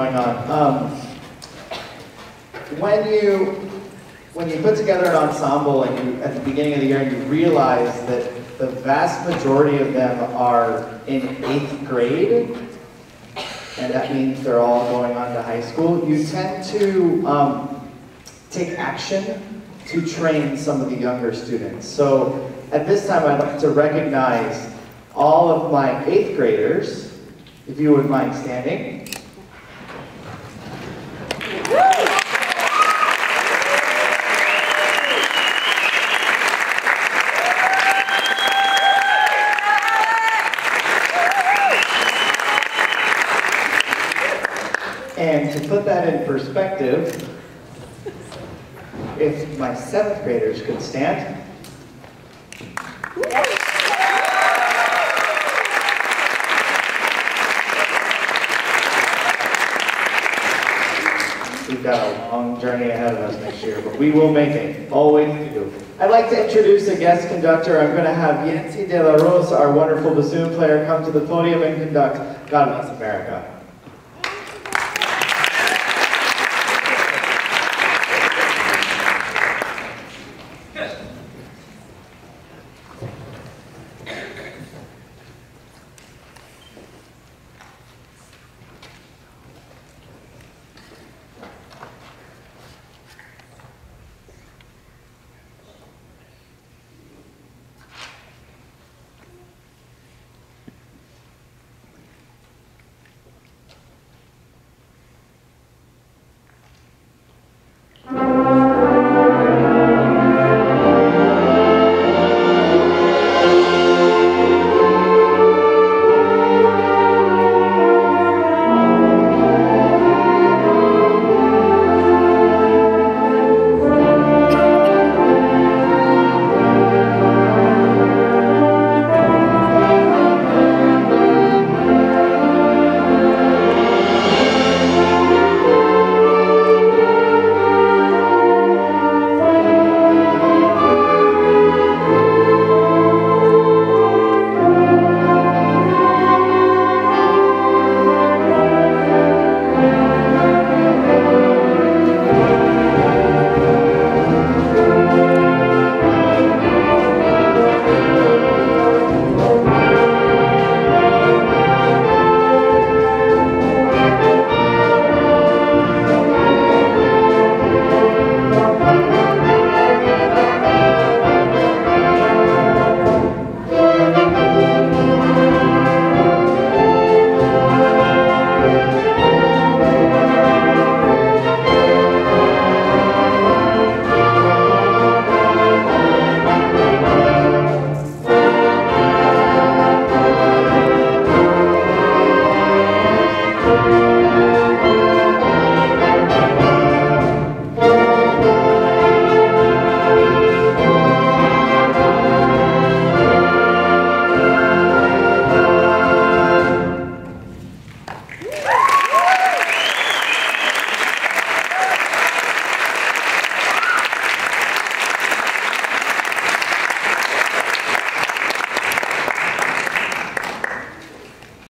going on. Um, when you when you put together an ensemble and you at the beginning of the year and you realize that the vast majority of them are in eighth grade, and that means they're all going on to high school, you tend to um, take action to train some of the younger students. So at this time, I'd like to recognize all of my eighth graders, if you would mind standing. And to put that in perspective, if my seventh graders could stand. We've got a long journey ahead of us next year, but we will make it. Always do. I'd like to introduce a guest conductor. I'm going to have Yancy De La Rosa, our wonderful bassoon player, come to the podium and conduct God Bless America.